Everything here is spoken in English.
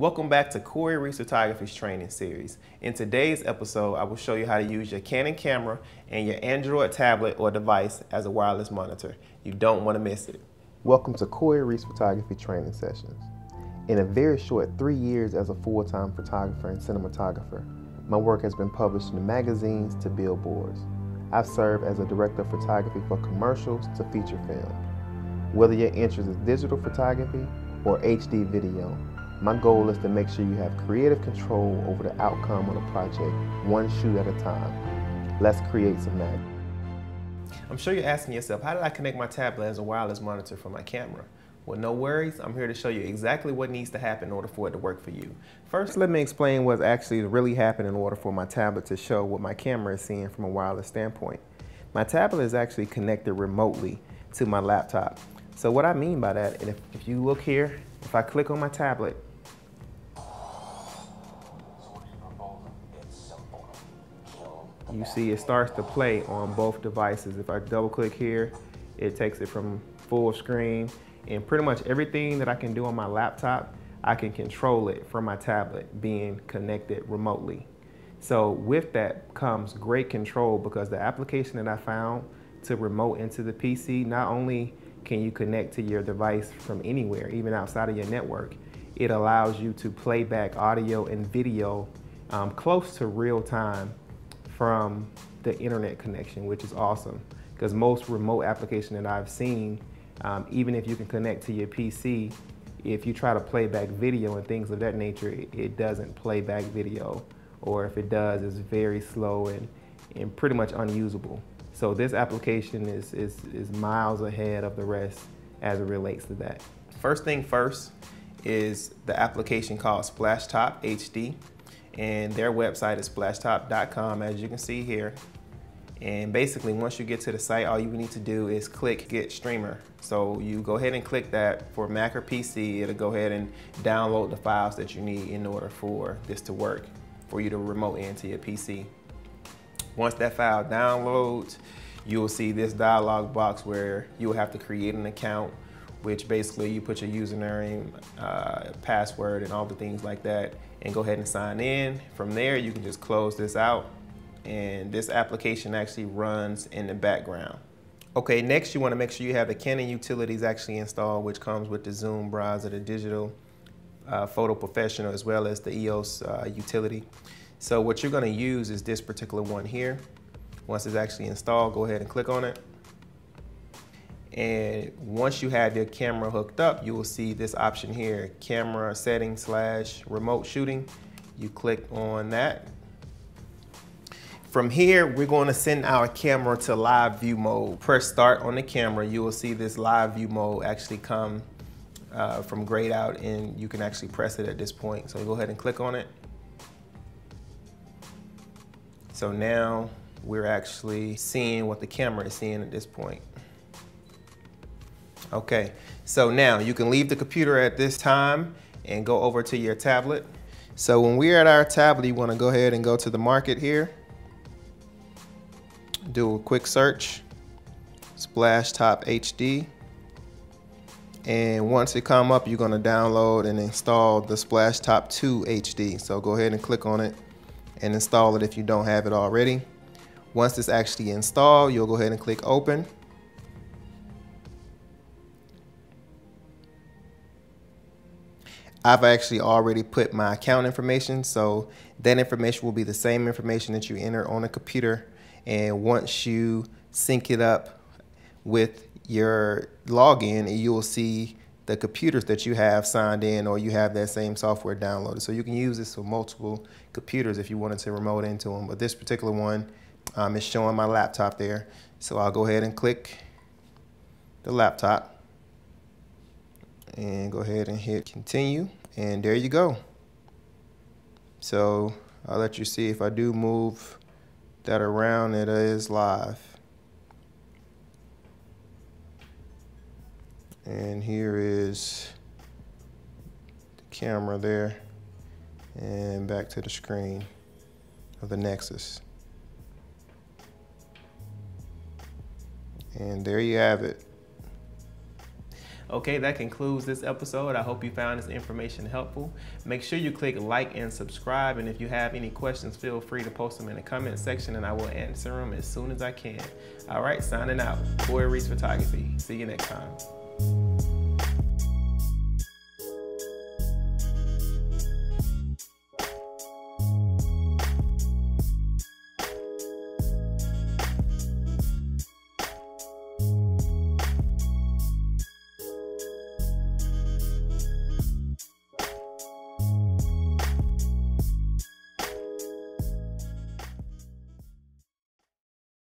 Welcome back to Corey Reese Photography's training series. In today's episode, I will show you how to use your Canon camera and your Android tablet or device as a wireless monitor. You don't want to miss it. Welcome to Corey Reese Photography training sessions. In a very short three years as a full-time photographer and cinematographer, my work has been published in magazines to billboards. I've served as a director of photography for commercials to feature film. Whether your interest is digital photography or HD video, my goal is to make sure you have creative control over the outcome on a project, one shoot at a time. Let's create some magic. I'm sure you're asking yourself, how did I connect my tablet as a wireless monitor for my camera? Well, no worries. I'm here to show you exactly what needs to happen in order for it to work for you. First, let me explain what's actually really happened in order for my tablet to show what my camera is seeing from a wireless standpoint. My tablet is actually connected remotely to my laptop. So what I mean by that, if, if you look here, if I click on my tablet, you see it starts to play on both devices. If I double click here, it takes it from full screen and pretty much everything that I can do on my laptop, I can control it from my tablet being connected remotely. So with that comes great control because the application that I found to remote into the PC, not only can you connect to your device from anywhere, even outside of your network, it allows you to play back audio and video um, close to real time from the internet connection, which is awesome. Because most remote application that I've seen um, even if you can connect to your PC, if you try to play back video and things of that nature, it, it doesn't play back video. Or if it does, it's very slow and, and pretty much unusable. So this application is, is, is miles ahead of the rest as it relates to that. First thing first is the application called Splashtop HD and their website is splashtop.com as you can see here. And basically, once you get to the site, all you need to do is click Get Streamer. So you go ahead and click that for Mac or PC. It'll go ahead and download the files that you need in order for this to work, for you to remote into your PC. Once that file downloads, you'll see this dialog box where you'll have to create an account, which basically you put your username, uh, password, and all the things like that, and go ahead and sign in. From there, you can just close this out and this application actually runs in the background. Okay, next you want to make sure you have the Canon utilities actually installed, which comes with the Zoom browser, the digital uh, photo professional, as well as the EOS uh, utility. So what you're going to use is this particular one here. Once it's actually installed, go ahead and click on it. And once you have your camera hooked up, you will see this option here, camera settings slash remote shooting. You click on that, from here, we're going to send our camera to live view mode. Press start on the camera. You will see this live view mode actually come uh, from grayed out and you can actually press it at this point. So go ahead and click on it. So now we're actually seeing what the camera is seeing at this point. Okay, so now you can leave the computer at this time and go over to your tablet. So when we're at our tablet, you wanna go ahead and go to the market here do a quick search, Splashtop HD. And once it come up, you're gonna download and install the Splashtop 2 HD. So go ahead and click on it and install it if you don't have it already. Once it's actually installed, you'll go ahead and click open. I've actually already put my account information, so that information will be the same information that you enter on a computer and once you sync it up with your login, you will see the computers that you have signed in or you have that same software downloaded. So you can use this for multiple computers if you wanted to remote into them. But this particular one um, is showing my laptop there. So I'll go ahead and click the laptop and go ahead and hit continue. And there you go. So I'll let you see if I do move that around it is live. And here is the camera there and back to the screen of the Nexus. And there you have it. Okay, that concludes this episode. I hope you found this information helpful. Make sure you click like and subscribe. And if you have any questions, feel free to post them in the comment section and I will answer them as soon as I can. All right, signing out. Corey Reese Photography. See you next time.